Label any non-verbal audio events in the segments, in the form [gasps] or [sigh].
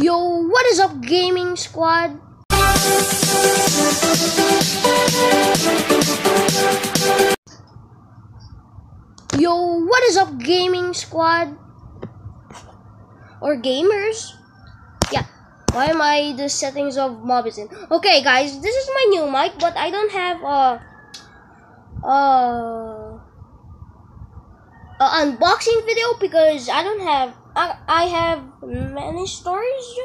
Yo, what is up, gaming squad? Yo, what is up, gaming squad? Or gamers? Yeah. Why am I the settings of Mobizin? Okay, guys, this is my new mic, but I don't have a uh, a unboxing video because I don't have. I, I have many storage.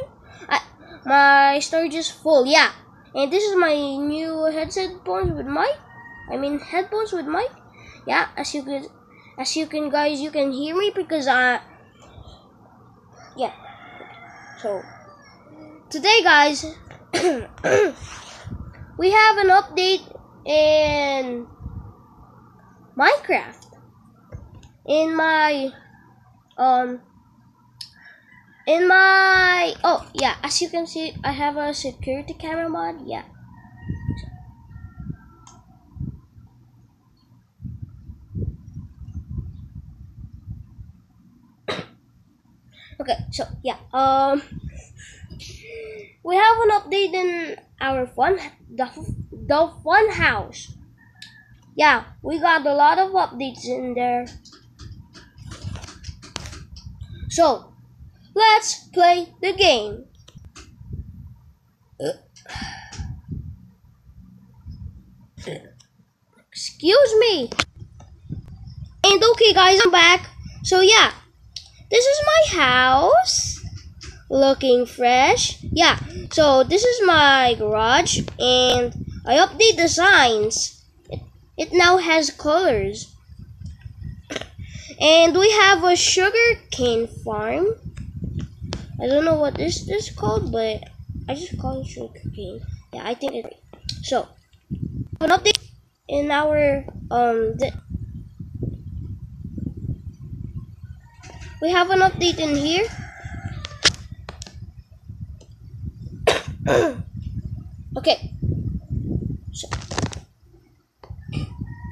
I, my storage is full. Yeah, and this is my new headset with mic. I mean headphones with mic. Yeah, as you can, as you can guys, you can hear me because I. Yeah. So today, guys, [coughs] we have an update in Minecraft. In my um in my oh yeah, as you can see, I have a security camera mod. Yeah. [coughs] Okay, so yeah, um, we have an update in our fun the the fun house. Yeah, we got a lot of updates in there. So, let's play the game. Excuse me. And okay, guys, I'm back. So, yeah, this is my house. Looking fresh. Yeah, so this is my garage, and I update the signs. It, it now has colors. And we have a sugar cane farm. I don't know what this is called, but I just call it sugar cane. Yeah, I think it's. So, an update in our um. we have an update in here. [coughs] okay. So,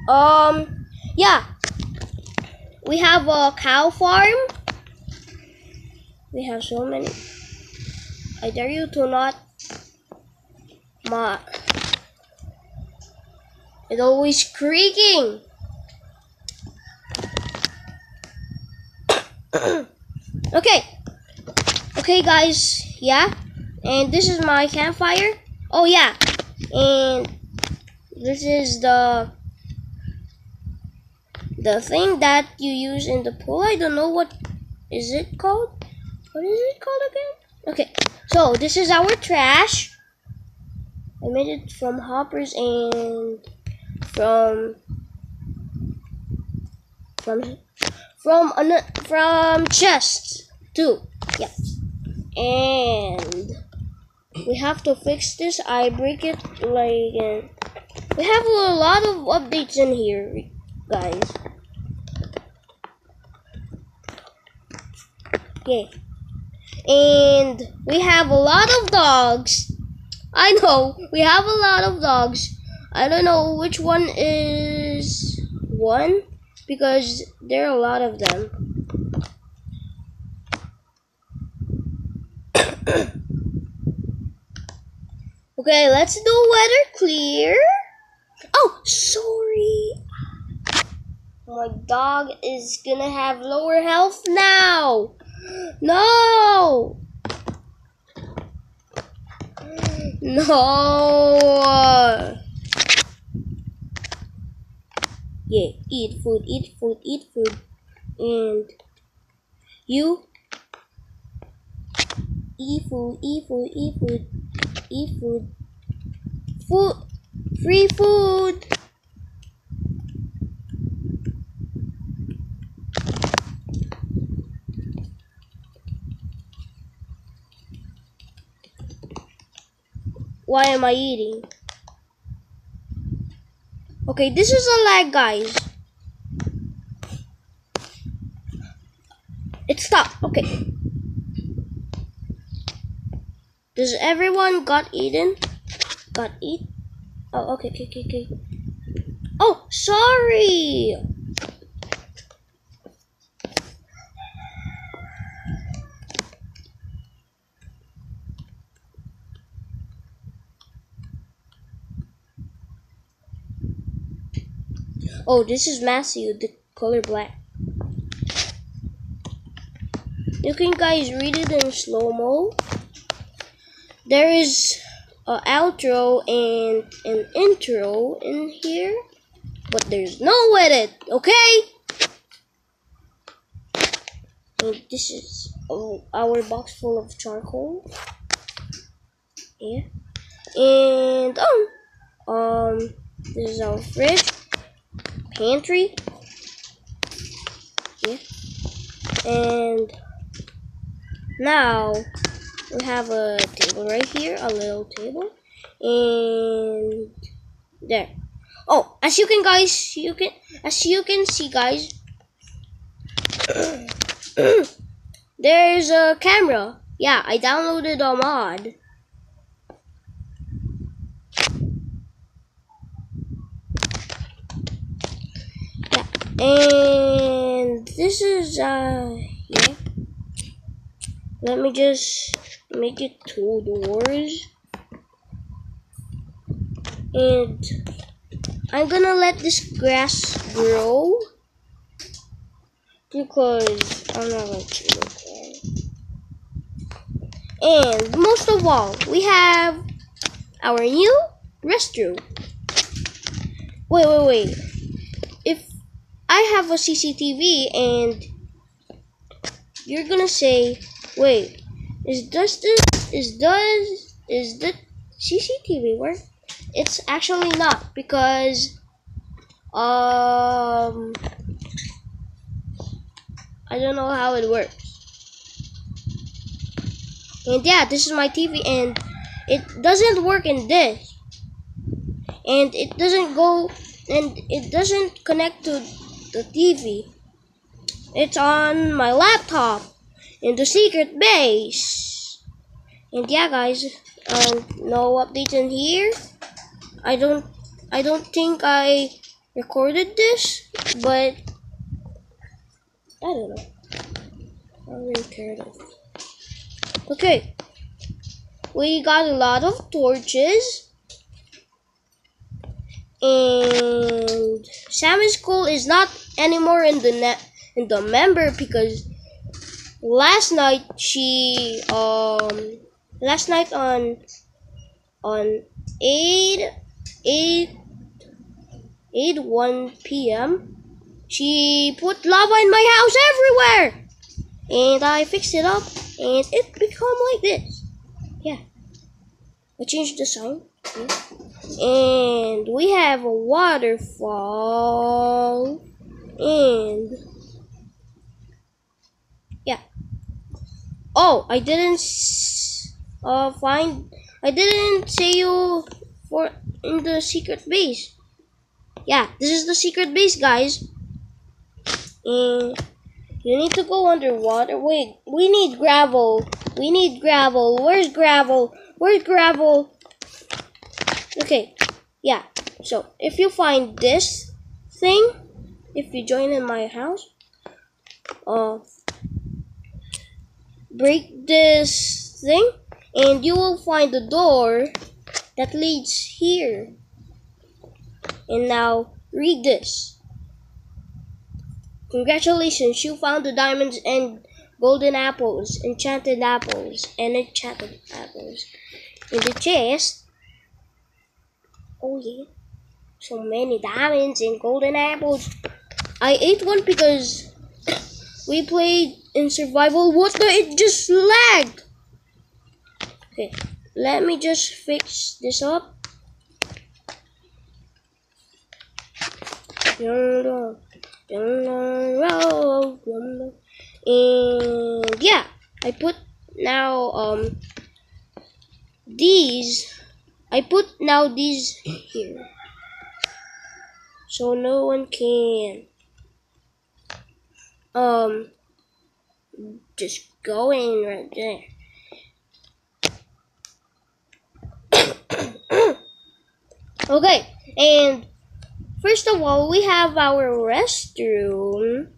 um, yeah we have a cow farm. We have so many. I dare you to not. Ma. It's always creaking. [coughs] okay. Okay, guys. Yeah. And this is my campfire. Oh, yeah. And this is the the thing that you use in the pool. I don't know what is it called. What is it called again? Okay, so this is our trash. I made it from hoppers and from from from from chests too. Yeah, and we have to fix this. I break it like. Uh, we have a lot of updates in here, guys. Okay. And we have a lot of dogs. I know, we have a lot of dogs. I don't know which one is one because there are a lot of them. [coughs] okay, let's do weather clear. Oh, sorry. My dog is gonna have lower health now. No! No! Yeah, eat food, eat food, eat food. And you eat food, eat food, eat food, eat food. Food, free food. Why am I eating? Okay, this is a lag, guys. It stopped. Okay. Does everyone got eaten? Got eat? Oh, okay, okay, okay, okay. Oh, sorry. Oh, this is Matthew, the color black. You can guys read it in slow mo. There is an outro and an intro in here, but there's no edit, okay? And this is oh, our box full of charcoal. Yeah. And um, um, this is our fridge, pantry. Yeah. And now we have a table right here, a little table, and there. Oh, as you can guys, you can as you can see, guys. [clears throat] there's a camera. Yeah, I downloaded a mod. And this is uh yeah. Let me just make it two doors. And I'm gonna let this grass grow because I'm not going to look And most of all, we have our new restroom. Wait, wait, wait. I have a CCTV and you're gonna say, wait, is does this is does is the CCTV work? It's actually not because um I don't know how it works. And yeah, this is my TV and it doesn't work in this. And it doesn't go and it doesn't connect to the TV. It's on my laptop in the secret base. And yeah, guys, um, no updates in here. I don't, I don't think I recorded this, but I don't know. I don't really care. Okay. We got a lot of torches. And Sammy's school is not anymore in the net in the member because last night she um last night on on 8 8 8 1 p.m. she put lava in my house everywhere and I fixed it up and it become like this yeah I changed the sign yeah. And we have a waterfall and yeah oh I didn't uh find I didn't say you for in the secret base yeah this is the secret base guys and you need to go underwater. Wait, we need gravel. We need gravel. Where's gravel? Where's gravel? Okay, yeah. So, if you find this thing, if you join in my house, uh, break this thing, and you will find the door that leads here. And now, read this. Congratulations, you found the diamonds and golden apples, enchanted apples, and enchanted apples in the chest. Oh yeah, so many diamonds and golden apples. I ate one because [coughs] we played in survival. What the? It just lagged. Okay, let me just fix this up. And yeah, I put now um these I put now these here. So no one can um just go in right there. [coughs] okay, and First of all, we have our restroom.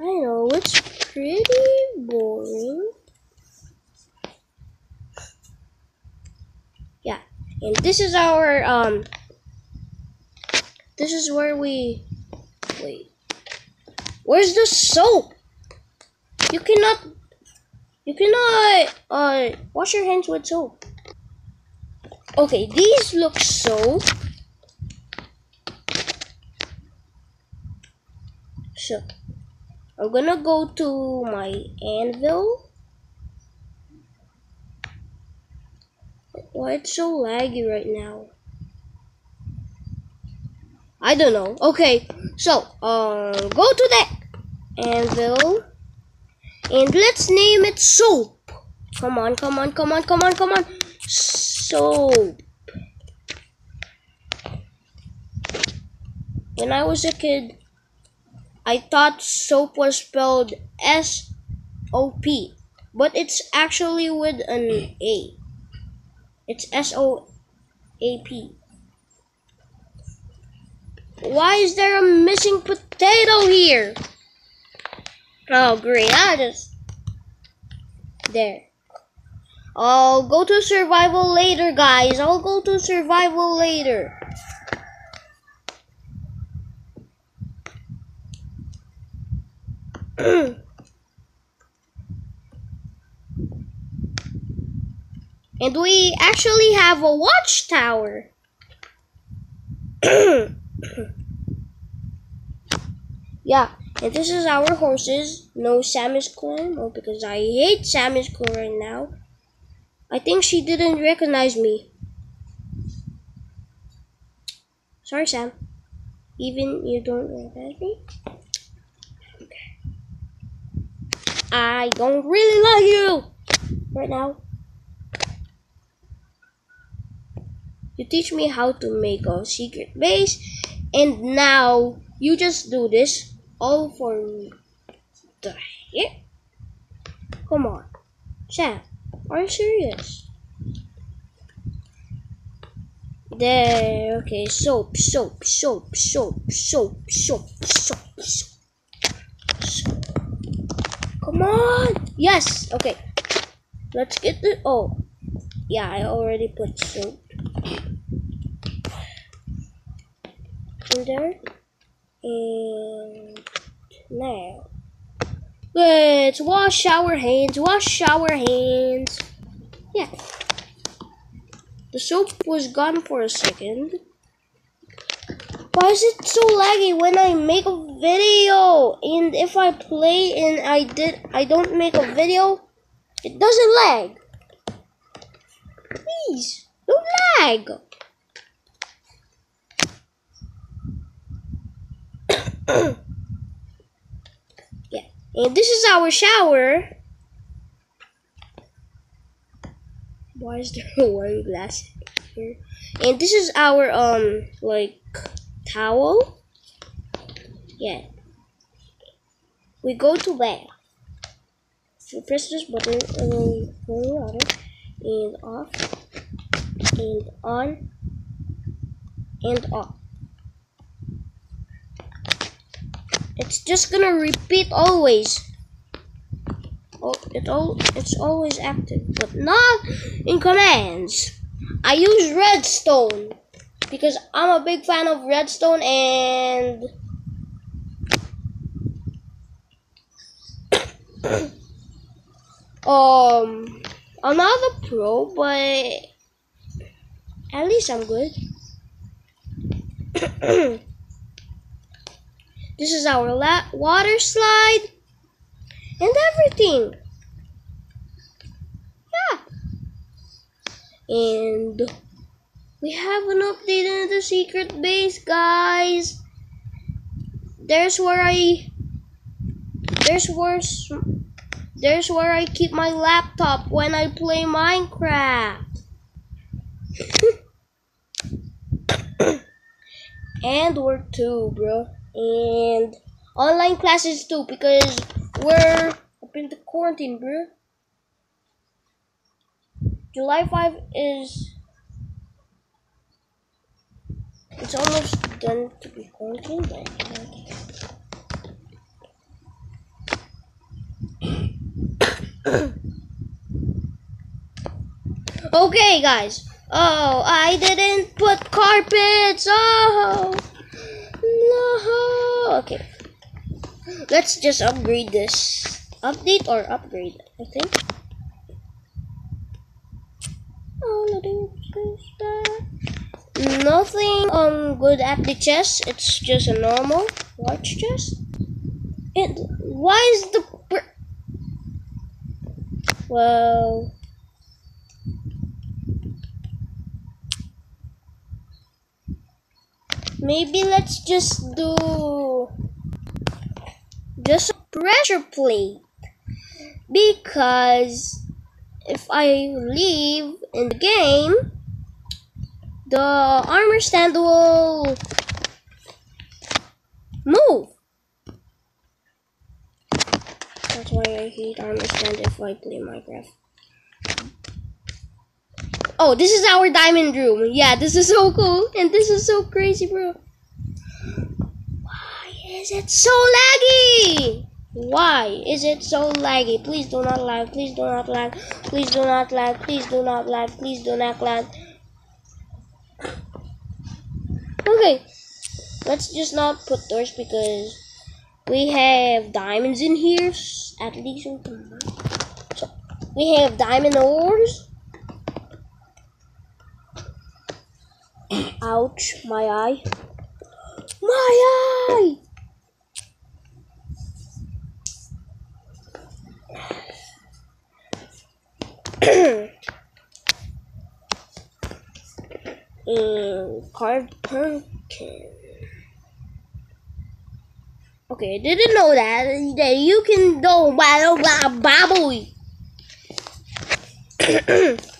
I know, it's pretty boring. Yeah, and this is our, um, this is where we Wait. Where's the soap? You cannot. You cannot uh wash your hands with soap. Okay, these look so. So, I'm gonna go to my anvil. Why it's so laggy right now? I don't know. Okay, so um, go to that anvil and let's name it soap. Come on, come on, come on, come on, come on. Soap. When I was a kid, I thought soap was spelled S O P, but it's actually with an A. It's S O A P. Why is there a missing potato here? Oh, great. Ah, I just. There. I'll go to survival later, guys. I'll go to survival later. [clears throat] and we actually have a watchtower. [coughs] Yeah, and this is our horses. No Sammy's corn. Oh, because I hate Sammy's corn right now. I think she didn't recognize me. Sorry, Sam. Even you don't recognize me? I don't really like you right now. You teach me how to make a secret base, and now you just do this all for the heck? Come on. Sam, are you serious? There, okay, soap, soap, soap, soap, soap, soap, soap, soap. soap. Come on! Yes! Okay. Let's get the. Oh. Yeah, I already put soap. There. And now, let's wash our hands, wash our hands. Yeah. The soap was gone for a second. Why is it so laggy when I make a video? And if I play and I did I don't make a video, it doesn't lag. Please, don't lag. [coughs] yeah. And this is our shower. Why is there [laughs] a wine glass here? And this is our um like towel. Yeah. We go to bed. So press this button and then the water and off and on and off. It's just gonna repeat always. Oh, it all it's always active, but not in commands. I use redstone because I'm a big fan of redstone and [coughs] um I'm not a pro, but at least I'm good. [coughs] [coughs] This is our water slide and everything. Yeah. And we have an update in the secret base, guys. There's where I there's where there's where I keep my laptop when I play Minecraft. [coughs] and we're two, bro and online classes too because we're up in the quarantine, bro. July 5 is it's almost done to be quarantined, [coughs] okay, guys. Oh, I didn't put carpets. Oh. Oh, okay. Let's just upgrade this. Update or upgrade, I think. Nothing um good at the chest. It's just a normal watch chest. And why is the well maybe let's just do just a pressure plate. Because if I leave in the game the armor stand will move. That's why I hate armor stand if I play Minecraft Oh, this is our diamond room. Yeah, this is so cool. And this is so crazy, bro. Why is it so laggy? Why is it so laggy? Please do not lag. Please do not lag. Please do not lag. Please do not lag. Please do not lag. Okay. Let's just not put doors because we have diamonds in here. At least. So we have diamond ores. Ouch, my eye. My eye! [coughs] mm, carved pumpkin. Okay, I didn't know that that you can go do blah [coughs] [coughs]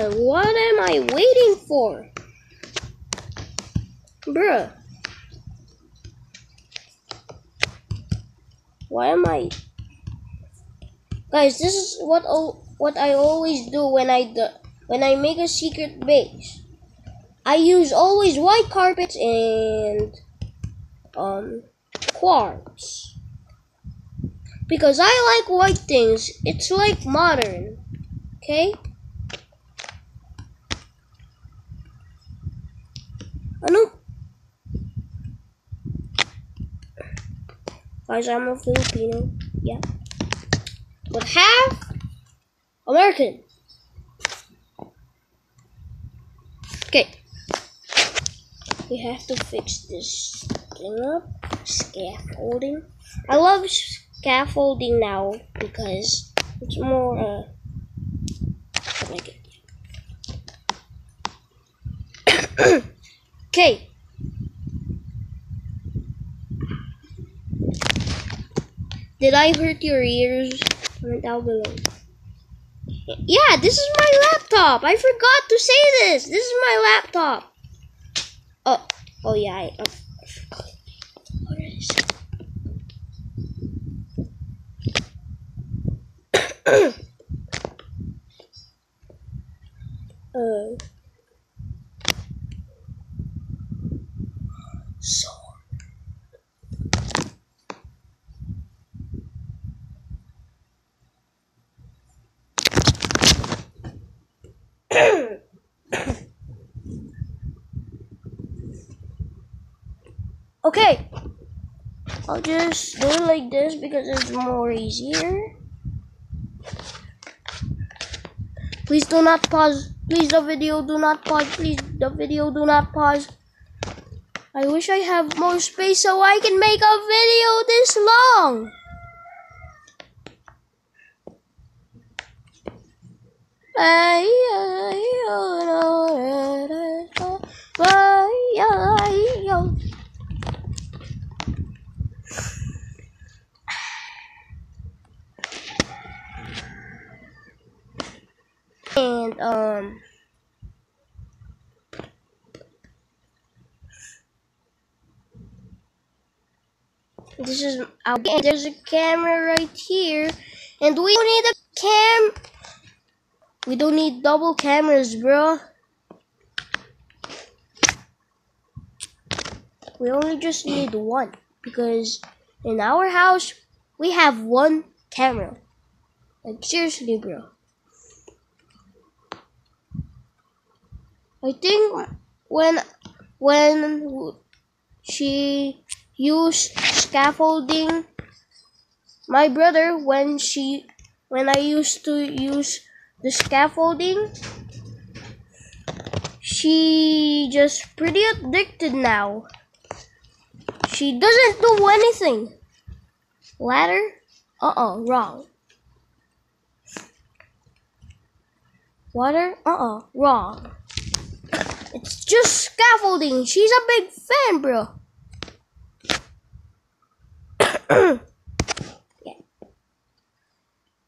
on, what am I waiting for? Bruh. Why am I... Guys, this is what what I always do when I do, when I make a secret base. I use always white carpets and um quartz. Because I like white things. It's like modern. Okay? Guys, I'm a Filipino. Yeah. But half American. Okay. We have to fix this thing up. Scaffolding. I love scaffolding now because it's more uh like it. [coughs] Okay. Did I hurt your ears? Comment down below. Yeah, this is my laptop. I forgot to say this. This is my laptop. Oh, oh yeah, I, I forgot. [coughs] Uh. Okay. I'll just do it like this because it's more easier. Please do not pause. Please the video do not pause. Please the video do not pause. I wish I have more space so I can make a video this long. And um this is our game. There's a camera right here, and we don't need a cam. We don't need double cameras, bro. We only just need one because in our house we have one camera. Like seriously, bro. I think when when she used scaffolding my brother when she when I used to use the scaffolding she just pretty addicted now. She doesn't do anything. Ladder? Uh-oh, wrong. Water? Uh-oh, wrong it's just scaffolding she's a big fan bro yeah. [coughs]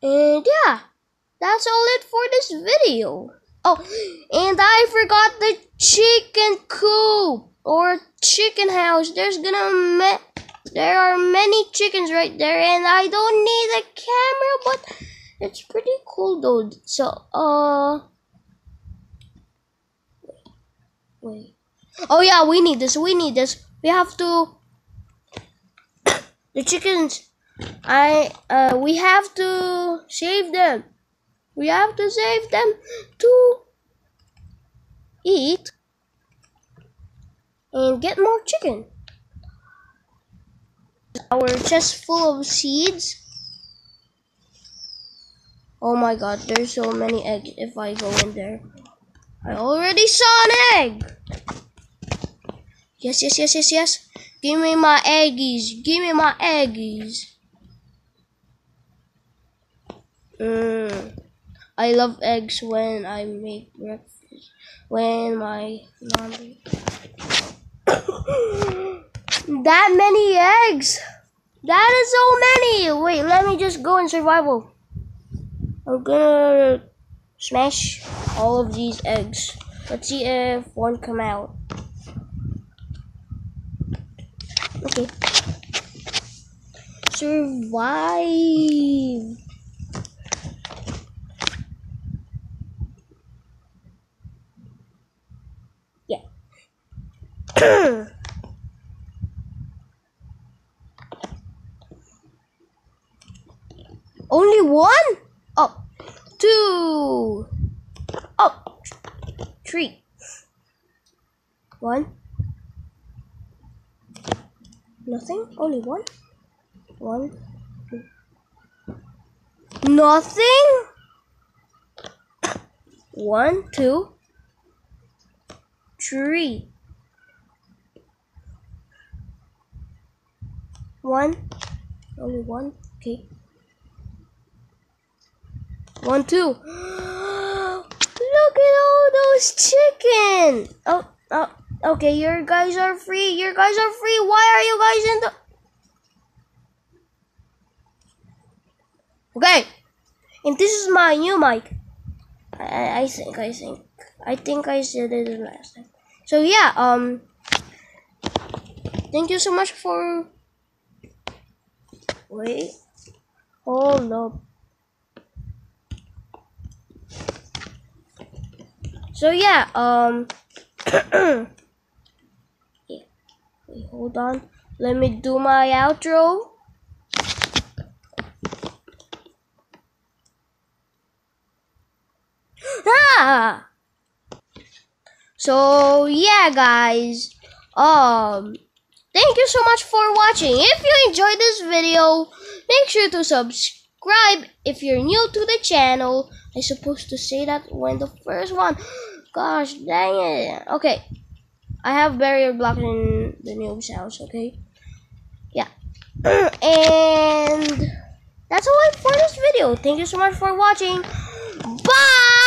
And yeah, that's all it for this video. Oh, and I forgot the chicken coop or chicken house. There's gonna there are many chickens right there, and I don't need a camera, but it's pretty cool though. So, uh, wait. Oh yeah, we need this. We need this. We have to. [coughs] the chickens I uh we have to save them. We have to save them to eat and get more chicken. Our chest full of seeds. Oh my god, there's so many eggs if I go in there. I already saw an egg. Yes, yes, yes, yes, yes. Give me my eggies. Give me my eggies. Mm, I love eggs when I make breakfast. When my laundry. [coughs] that many eggs! That is so many! Wait, let me just go in survival. I'm gonna smash all of these eggs. Let's see if one come out. Okay. Survive! Yeah. [coughs] Only one? Oh, two. Oh, three. One. Nothing? Only one? One, two. Nothing? One, two, three. One. Only one. Okay. One, two. [gasps] Look at all those chicken. Oh, oh, okay. Your guys are free. Your guys are free. Why are you guys in the? Okay. And this is my new mic. I, I think, I think, I think I said it last time. So yeah, um, thank you so much for Wait. Hold up. So yeah, um. [clears throat] Wait, hold on. Let me do my outro. ah! So yeah guys. Um Thank you so much for watching. If you enjoyed this video, make sure to subscribe if you're new to the channel. I'm supposed to say that when the first one. Gosh, dang it. Okay. I have barrier block in the noob's house, okay? Yeah. [clears throat] and that's all I for this video. Thank you so much for watching. Bye!